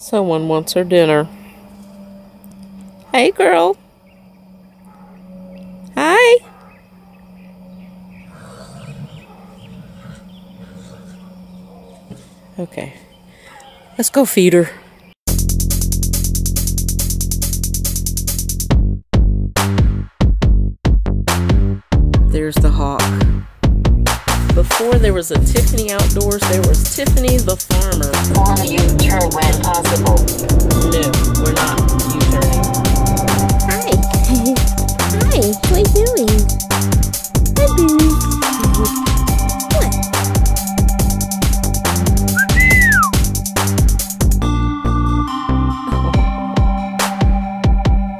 Someone wants her dinner. Hey, girl. Hi. Okay. Let's go feed her. Was a Tiffany Outdoors, there was Tiffany the Farmer. Form U-turn when possible. No, we're not U-turning. Hi. Hi. What are you doing? Hi, Boo. What?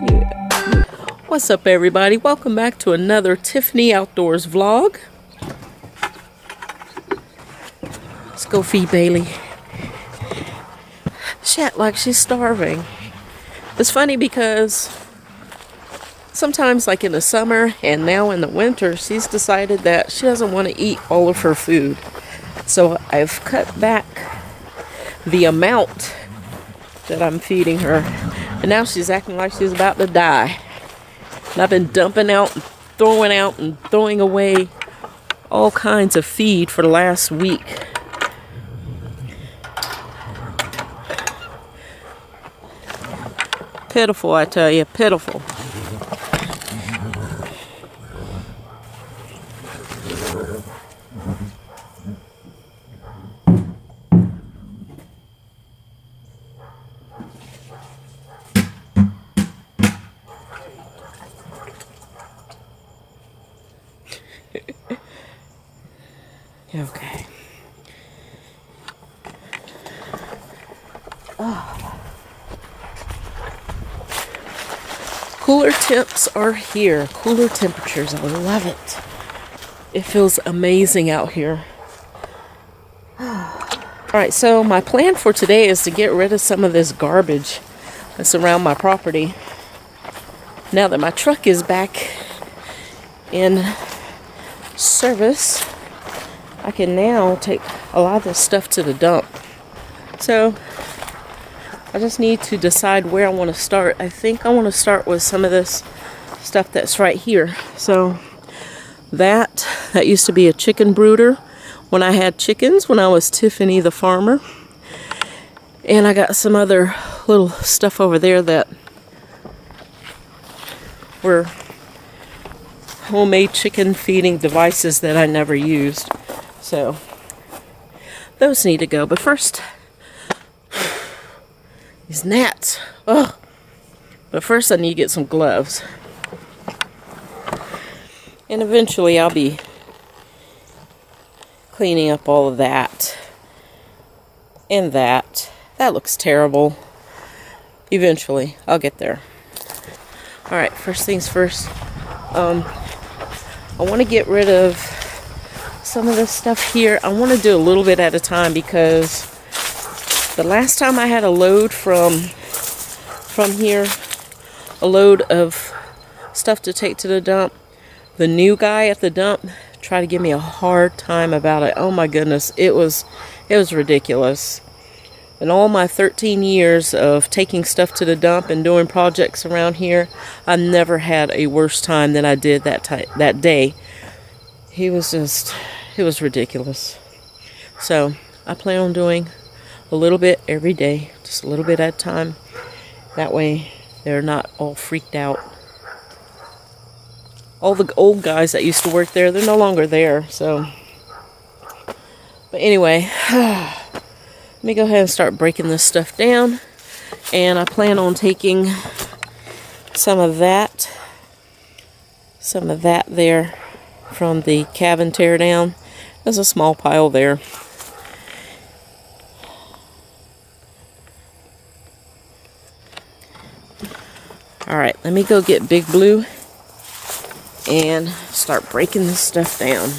Yeah. What's up, everybody? Welcome back to another Tiffany Outdoors vlog. Let's go feed Bailey. She act like she's starving. It's funny because sometimes, like in the summer and now in the winter, she's decided that she doesn't want to eat all of her food. So I've cut back the amount that I'm feeding her. And now she's acting like she's about to die. And I've been dumping out and throwing out and throwing away all kinds of feed for the last week. Pitiful, I tell you, pitiful. Okay. Cooler temps are here. Cooler temperatures. I love it. It feels amazing out here. Alright, so my plan for today is to get rid of some of this garbage that's around my property. Now that my truck is back in service, I can now take a lot of this stuff to the dump. So I just need to decide where I want to start. I think I want to start with some of this stuff that's right here. So that that used to be a chicken brooder when I had chickens when I was Tiffany the farmer. And I got some other little stuff over there that were homemade chicken feeding devices that I never used. So those need to go. But first, these gnats. Oh. But first I need to get some gloves. And eventually I'll be cleaning up all of that. And that. That looks terrible. Eventually, I'll get there. Alright, first things first. Um, I want to get rid of some of this stuff here. I want to do a little bit at a time because the last time I had a load from from here, a load of stuff to take to the dump, the new guy at the dump tried to give me a hard time about it. Oh my goodness, it was it was ridiculous. In all my 13 years of taking stuff to the dump and doing projects around here, I never had a worse time than I did that that day. He was just it was ridiculous. So, I plan on doing a little bit every day, just a little bit at a time. That way, they're not all freaked out. All the old guys that used to work there, they're no longer there, so. But anyway, let me go ahead and start breaking this stuff down. And I plan on taking some of that, some of that there from the cabin tear down. There's a small pile there. Alright, let me go get Big Blue and start breaking this stuff down.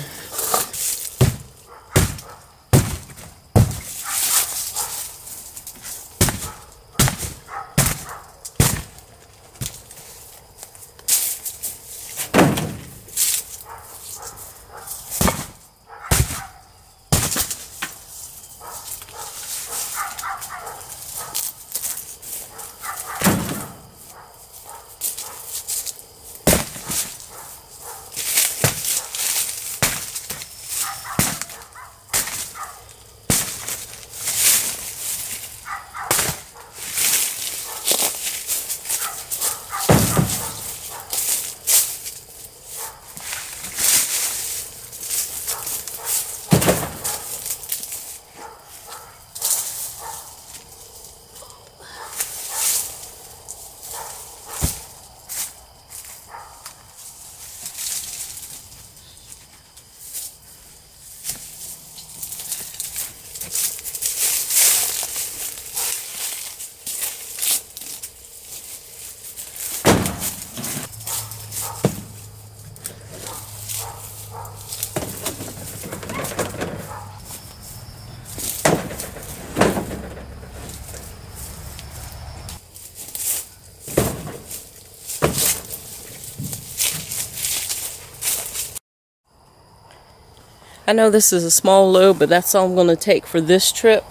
I know this is a small load, but that's all I'm going to take for this trip.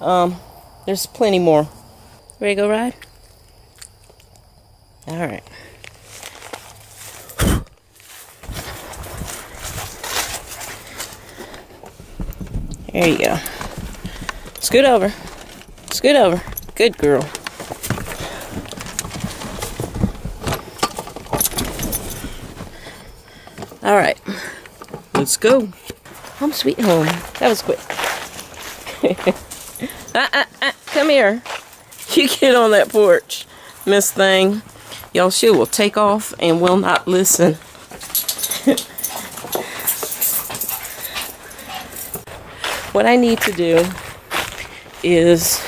Um, there's plenty more. Ready to go ride? All right. There you go. Scoot over. Scoot over. Good girl. All right. Let's go. Home sweet home. That was quick. uh, uh, uh, come here. You get on that porch, Miss Thing. Y'all, she will take off and will not listen. what I need to do is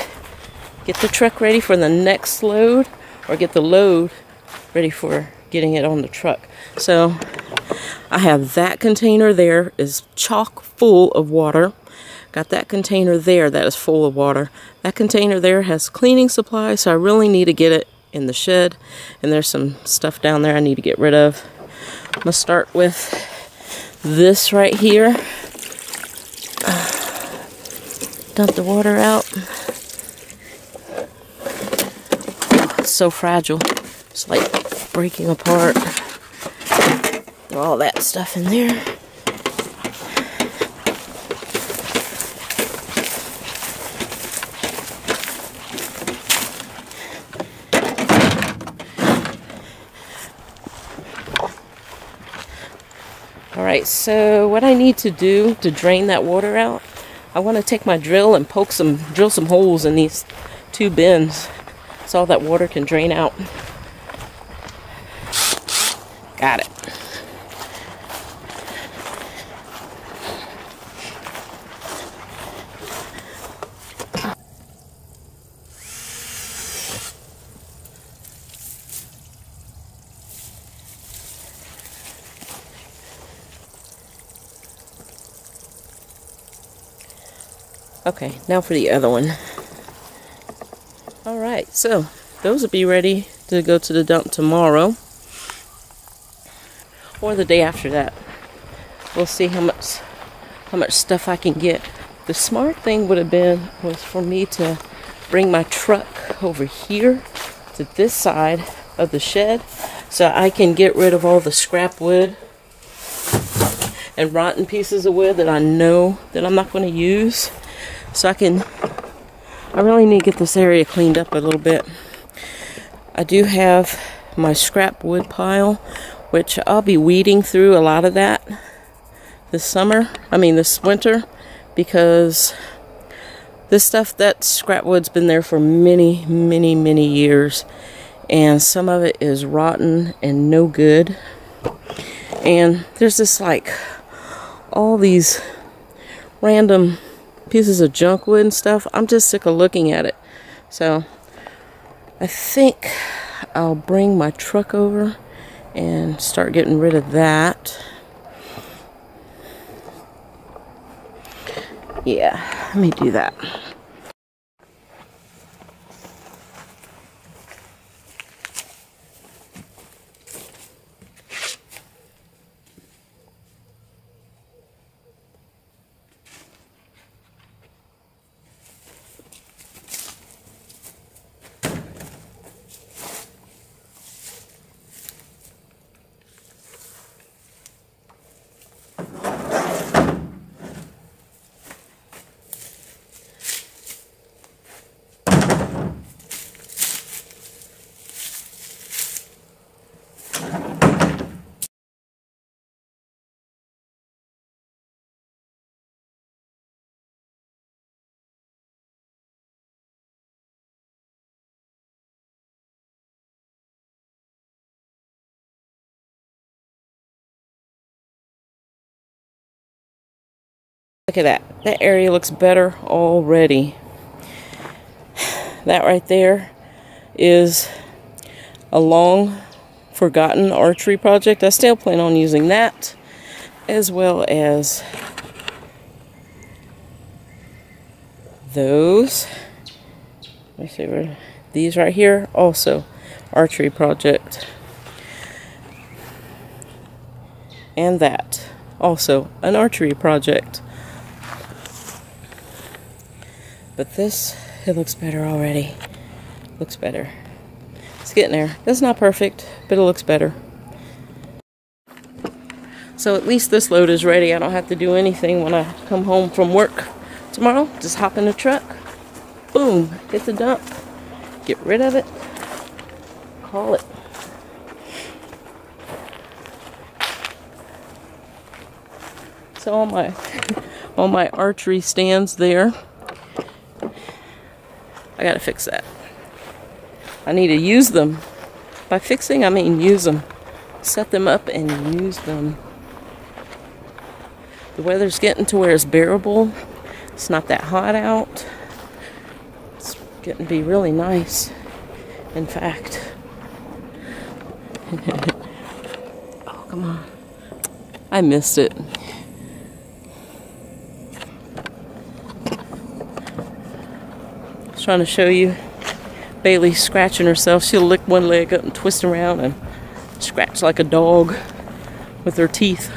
get the truck ready for the next load or get the load ready for getting it on the truck. So I have that container there is chock full of water. Got that container there that is full of water. That container there has cleaning supplies, so I really need to get it in the shed. And there's some stuff down there I need to get rid of. I'm going to start with this right here. dump the water out. it's so fragile. It's like breaking apart. Throw all that stuff in there. Alright, so what I need to do to drain that water out, I want to take my drill and poke some, drill some holes in these two bins so all that water can drain out. Got it. Okay, now for the other one. Alright, so those will be ready to go to the dump tomorrow. Or the day after that. We'll see how much how much stuff I can get. The smart thing would have been was for me to bring my truck over here to this side of the shed so I can get rid of all the scrap wood and rotten pieces of wood that I know that I'm not going to use so I can I really need to get this area cleaned up a little bit. I do have my scrap wood pile which I'll be weeding through a lot of that this summer I mean this winter because this stuff that scrap wood's been there for many many many years and some of it is rotten and no good. And there's just like all these random pieces of junk wood and stuff. I'm just sick of looking at it. So I think I'll bring my truck over and start getting rid of that. Yeah, let me do that. Look at that. That area looks better already. That right there is a long forgotten archery project. I still plan on using that as well as those. Let me see where these right here also archery project and that also an archery project. But this, it looks better already. Looks better. It's getting there. It's not perfect, but it looks better. So at least this load is ready. I don't have to do anything when I come home from work tomorrow. Just hop in the truck, boom, hit the dump, get rid of it, call it. So all my all my archery stands there. I gotta fix that. I need to use them. By fixing, I mean use them. Set them up and use them. The weather's getting to where it's bearable. It's not that hot out. It's getting to be really nice. In fact. oh, come on. I missed it. I was trying to show you Bailey scratching herself. She'll lick one leg up and twist around and scratch like a dog with her teeth.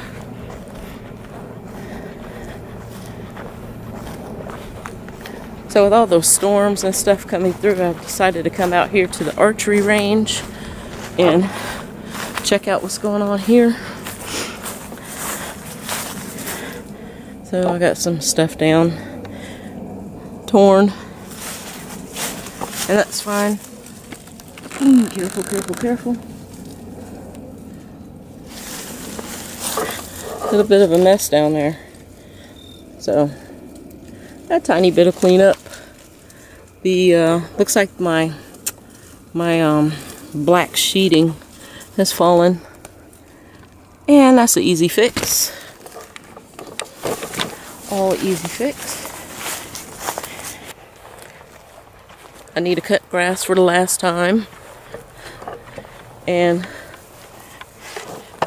So with all those storms and stuff coming through, I've decided to come out here to the archery range and check out what's going on here. So I got some stuff down, torn, and that's fine. Mm, careful, careful, careful. A little bit of a mess down there. So, a tiny bit of cleanup. The, uh, looks like my, my, um, black sheeting has fallen. And that's an easy fix. All easy fix. I need to cut grass for the last time. And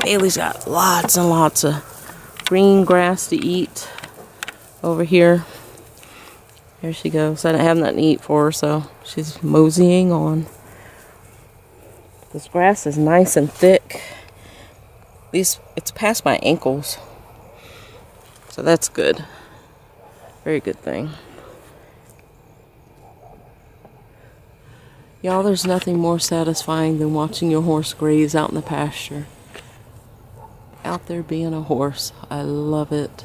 Bailey's got lots and lots of green grass to eat over here. There she goes. I don't have nothing to eat for her, so she's moseying on. This grass is nice and thick. At least it's past my ankles. So that's good. Very good thing. Y'all, there's nothing more satisfying than watching your horse graze out in the pasture. Out there being a horse. I love it.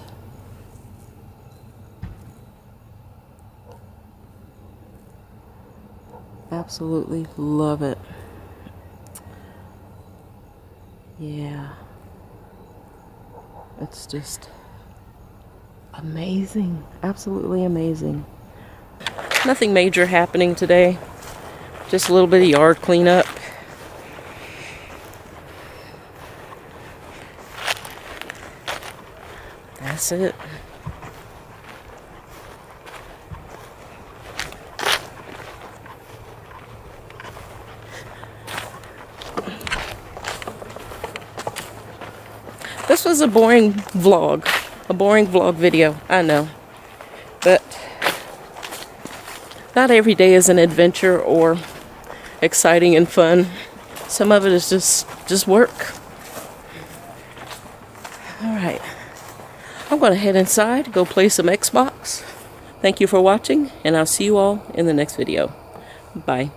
Absolutely love it. Yeah. It's just amazing. Absolutely amazing. Nothing major happening today. Just a little bit of yard cleanup. That's it. This was a boring vlog. A boring vlog video, I know. But not every day is an adventure or exciting and fun. Some of it is just just work. All right. I'm going to head inside, go play some Xbox. Thank you for watching, and I'll see you all in the next video. Bye.